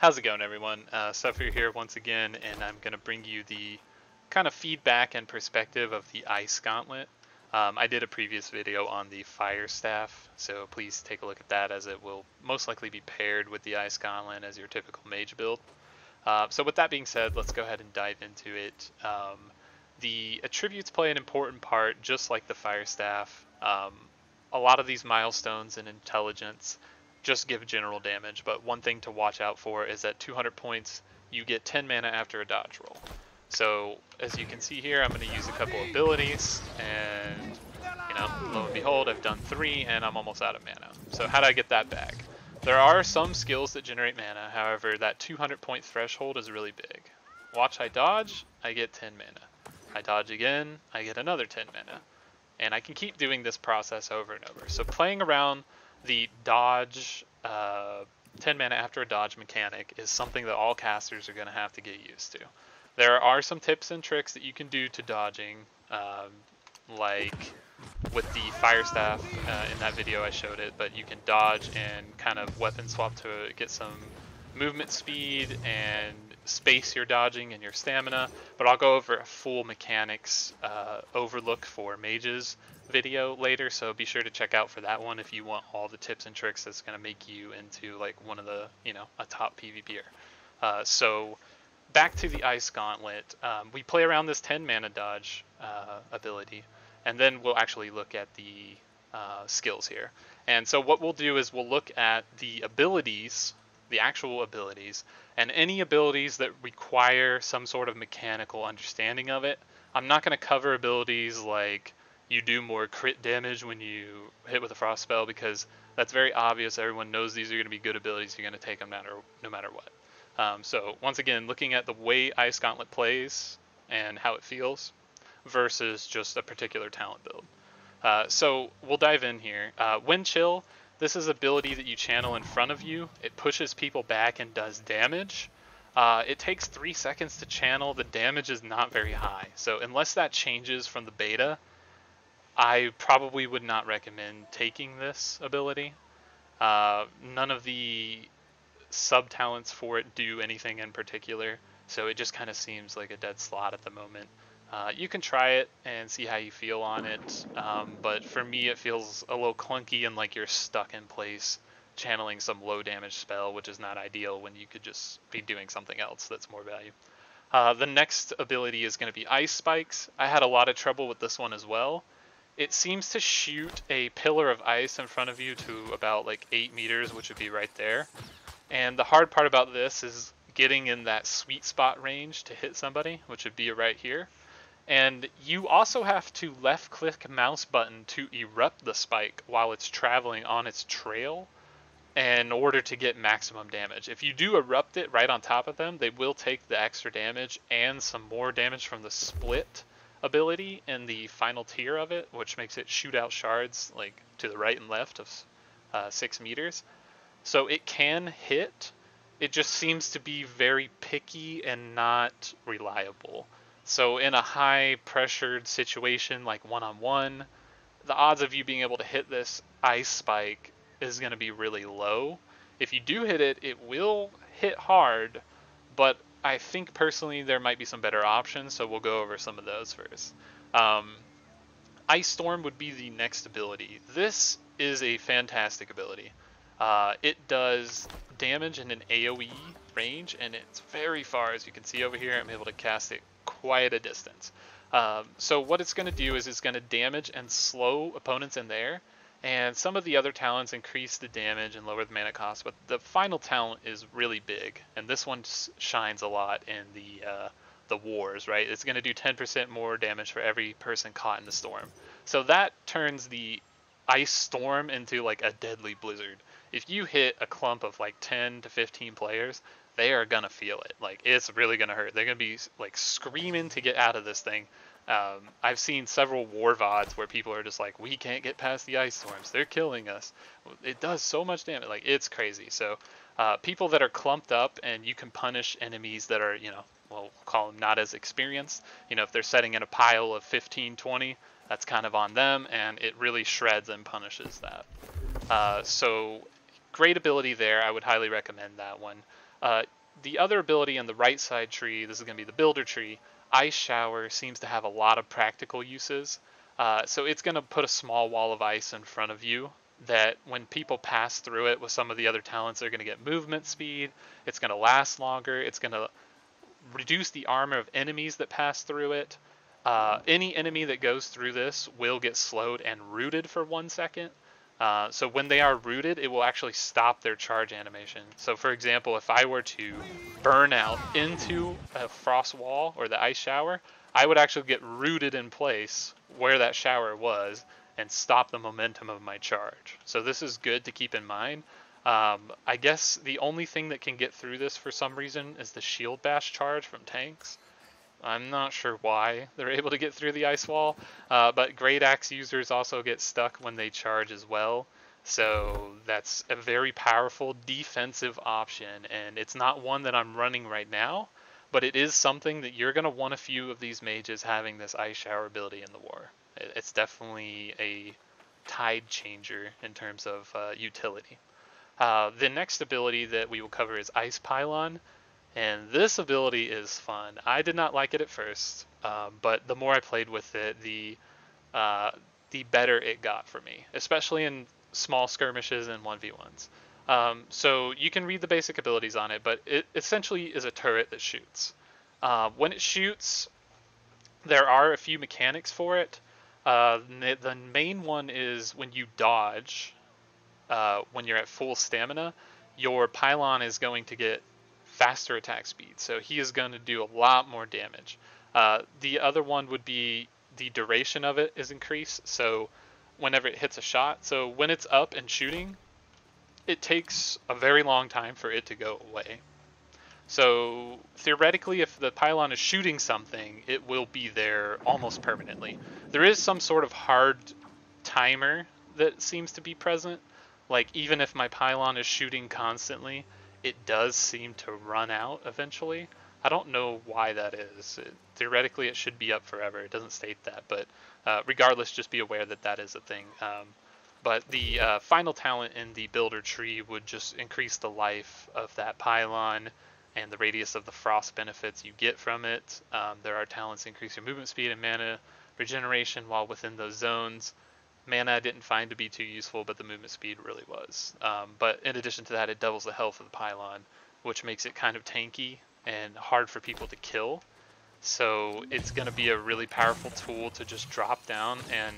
How's it going, everyone? Uh, Sethphir here once again, and I'm going to bring you the kind of feedback and perspective of the Ice Gauntlet. Um, I did a previous video on the Fire Staff, so please take a look at that as it will most likely be paired with the Ice Gauntlet as your typical mage build. Uh, so with that being said, let's go ahead and dive into it. Um, the attributes play an important part, just like the Fire Staff. Um, a lot of these milestones and intelligence just give general damage, but one thing to watch out for is at 200 points, you get 10 mana after a dodge roll. So as you can see here, I'm going to use a couple abilities, and you know, lo and behold, I've done three, and I'm almost out of mana. So how do I get that back? There are some skills that generate mana, however, that 200 point threshold is really big. Watch I dodge, I get 10 mana. I dodge again, I get another 10 mana. And I can keep doing this process over and over. So playing around the dodge, uh, 10 mana after a dodge mechanic is something that all casters are going to have to get used to. There are some tips and tricks that you can do to dodging, um, like with the fire staff uh, in that video I showed it, but you can dodge and kind of weapon swap to get some movement speed and space you're dodging and your stamina, but I'll go over a full mechanics uh, overlook for mages video later, so be sure to check out for that one if you want all the tips and tricks that's going to make you into like one of the, you know, a top PvPer. Uh, so back to the Ice Gauntlet, um, we play around this 10 mana dodge uh, ability, and then we'll actually look at the uh, skills here. And so what we'll do is we'll look at the abilities, the actual abilities, and any abilities that require some sort of mechanical understanding of it. I'm not going to cover abilities like you do more crit damage when you hit with a frost spell because that's very obvious. Everyone knows these are going to be good abilities. You're going to take them no matter, no matter what. Um, so once again, looking at the way Ice Gauntlet plays and how it feels versus just a particular talent build. Uh, so we'll dive in here. Uh, Wind Chill, this is ability that you channel in front of you. It pushes people back and does damage. Uh, it takes three seconds to channel. The damage is not very high. So unless that changes from the beta, I probably would not recommend taking this ability. Uh, none of the sub talents for it do anything in particular, so it just kind of seems like a dead slot at the moment. Uh, you can try it and see how you feel on it, um, but for me it feels a little clunky and like you're stuck in place channeling some low damage spell, which is not ideal when you could just be doing something else that's more value. Uh, the next ability is going to be Ice Spikes. I had a lot of trouble with this one as well it seems to shoot a pillar of ice in front of you to about like 8 meters, which would be right there. And the hard part about this is getting in that sweet spot range to hit somebody, which would be right here. And you also have to left click mouse button to erupt the spike while it's traveling on its trail in order to get maximum damage. If you do erupt it right on top of them, they will take the extra damage and some more damage from the split ability in the final tier of it, which makes it shoot out shards like to the right and left of uh, six meters. So it can hit. It just seems to be very picky and not reliable. So in a high pressured situation like one on one, the odds of you being able to hit this ice spike is going to be really low. If you do hit it, it will hit hard, but I think personally there might be some better options, so we'll go over some of those first. Um, Ice Storm would be the next ability. This is a fantastic ability. Uh, it does damage in an AoE range, and it's very far. As you can see over here, I'm able to cast it quite a distance. Um, so what it's going to do is it's going to damage and slow opponents in there, and some of the other talents increase the damage and lower the mana cost, but the final talent is really big, and this one shines a lot in the uh, the wars, right? It's going to do 10% more damage for every person caught in the storm. So that turns the ice storm into like a deadly blizzard. If you hit a clump of like 10 to 15 players, they are to feel it. Like it's really to hurt. They're going to be like screaming to get out of this thing um, I've seen several war vods where people are just like, we can't get past the ice storms. They're killing us. It does so much damage. Like it's crazy. So uh, people that are clumped up and you can punish enemies that are, you know, well, we'll call them not as experienced. You know, if they're setting in a pile of 15, 20, that's kind of on them, and it really shreds and punishes that. Uh, so great ability there. I would highly recommend that one. Uh, the other ability on the right side tree, this is going to be the builder tree, Ice Shower seems to have a lot of practical uses. Uh, so it's going to put a small wall of ice in front of you that when people pass through it with some of the other talents, they're going to get movement speed. It's going to last longer. It's going to reduce the armor of enemies that pass through it. Uh, any enemy that goes through this will get slowed and rooted for one second. Uh, so when they are rooted, it will actually stop their charge animation. So for example, if I were to burn out into a frost wall or the ice shower, I would actually get rooted in place where that shower was and stop the momentum of my charge. So this is good to keep in mind. Um, I guess the only thing that can get through this for some reason is the shield bash charge from tanks. I'm not sure why they're able to get through the ice wall, uh, but Great Axe users also get stuck when they charge as well. So that's a very powerful defensive option, and it's not one that I'm running right now, but it is something that you're going to want a few of these mages having this Ice Shower ability in the war. It's definitely a tide changer in terms of uh, utility. Uh, the next ability that we will cover is Ice Pylon. And this ability is fun. I did not like it at first, um, but the more I played with it, the uh, the better it got for me, especially in small skirmishes and 1v1s. Um, so you can read the basic abilities on it, but it essentially is a turret that shoots. Uh, when it shoots, there are a few mechanics for it. Uh, the main one is when you dodge, uh, when you're at full stamina, your pylon is going to get faster attack speed, so he is going to do a lot more damage. Uh, the other one would be the duration of it is increased, so whenever it hits a shot, so when it's up and shooting, it takes a very long time for it to go away. So theoretically, if the pylon is shooting something, it will be there almost permanently. There is some sort of hard timer that seems to be present. Like even if my pylon is shooting constantly, it does seem to run out eventually. I don't know why that is. It, theoretically, it should be up forever. It doesn't state that, but uh, regardless, just be aware that that is a thing. Um, but the uh, final talent in the builder tree would just increase the life of that pylon and the radius of the frost benefits you get from it. Um, there are talents increase your movement speed and mana regeneration while within those zones mana I didn't find to be too useful, but the movement speed really was. Um, but in addition to that, it doubles the health of the pylon, which makes it kind of tanky and hard for people to kill. So it's going to be a really powerful tool to just drop down, and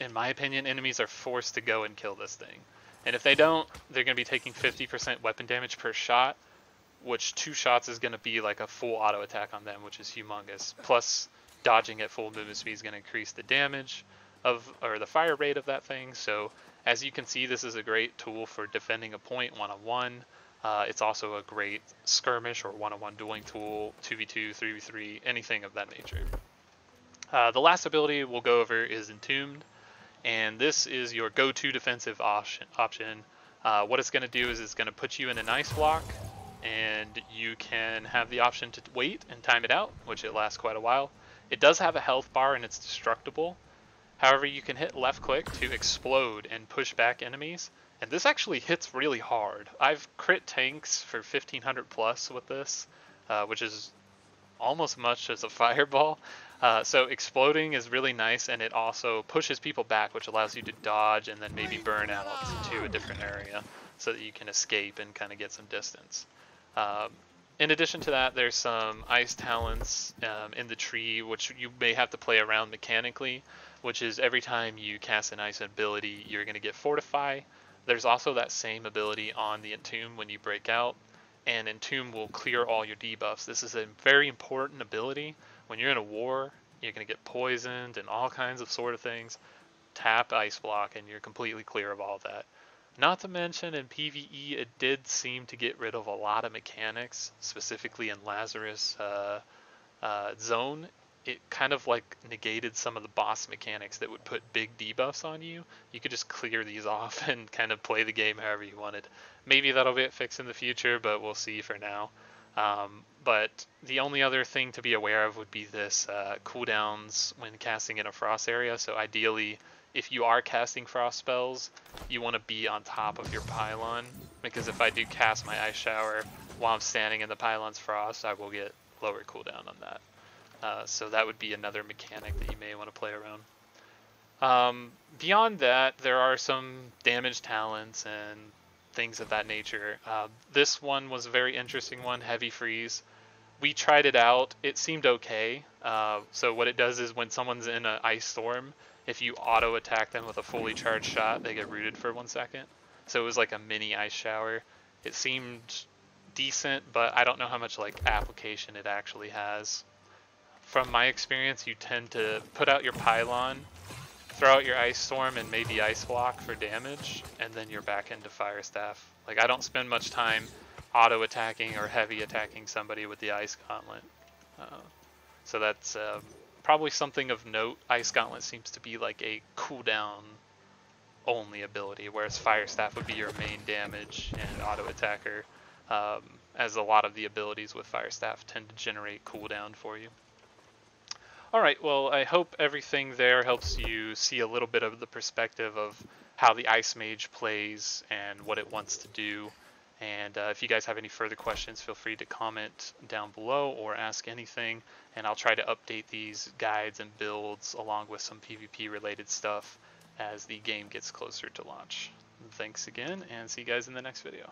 in my opinion, enemies are forced to go and kill this thing. And if they don't, they're going to be taking 50% weapon damage per shot, which two shots is going to be like a full auto attack on them, which is humongous. Plus, dodging at full movement speed is going to increase the damage of or the fire rate of that thing. So as you can see, this is a great tool for defending a point one-on-one. Uh, it's also a great skirmish or one-on-one dueling tool, 2v2, 3v3, anything of that nature. Uh, the last ability we'll go over is Entombed, and this is your go-to defensive option. Uh, what it's going to do is it's going to put you in an ice block, and you can have the option to wait and time it out, which it lasts quite a while. It does have a health bar and it's destructible, However, you can hit left click to explode and push back enemies, and this actually hits really hard. I've crit tanks for 1500 plus with this, uh, which is almost much as a fireball. Uh, so exploding is really nice, and it also pushes people back, which allows you to dodge and then maybe burn out to a different area so that you can escape and kind of get some distance. Um, in addition to that, there's some ice talents um, in the tree, which you may have to play around mechanically which is every time you cast an ice ability, you're going to get Fortify. There's also that same ability on the Entomb when you break out, and Entomb will clear all your debuffs. This is a very important ability. When you're in a war, you're going to get poisoned and all kinds of sort of things. Tap Ice Block, and you're completely clear of all that. Not to mention in PvE, it did seem to get rid of a lot of mechanics, specifically in Lazarus uh, uh, Zone it kind of like negated some of the boss mechanics that would put big debuffs on you. You could just clear these off and kind of play the game however you wanted. Maybe that'll get fixed in the future, but we'll see for now. Um, but the only other thing to be aware of would be this uh, cooldowns when casting in a frost area. So ideally, if you are casting frost spells, you want to be on top of your pylon because if I do cast my ice shower while I'm standing in the pylon's frost, I will get lower cooldown on that. Uh, so that would be another mechanic that you may want to play around. Um, beyond that, there are some damage talents and things of that nature. Uh, this one was a very interesting one, Heavy Freeze. We tried it out. It seemed okay. Uh, so what it does is when someone's in an ice storm, if you auto attack them with a fully charged shot, they get rooted for one second. So it was like a mini ice shower. It seemed decent, but I don't know how much like application it actually has. From my experience, you tend to put out your pylon, throw out your ice storm and maybe ice block for damage, and then you're back into fire staff. Like I don't spend much time auto attacking or heavy attacking somebody with the ice gauntlet. Uh, so that's um, probably something of note. Ice Gauntlet seems to be like a cooldown only ability, whereas Fire Staff would be your main damage and auto attacker, um, as a lot of the abilities with Fire Staff tend to generate cooldown for you. Alright, well I hope everything there helps you see a little bit of the perspective of how the Ice Mage plays and what it wants to do. And uh, if you guys have any further questions, feel free to comment down below or ask anything, and I'll try to update these guides and builds along with some PvP related stuff as the game gets closer to launch. Thanks again, and see you guys in the next video.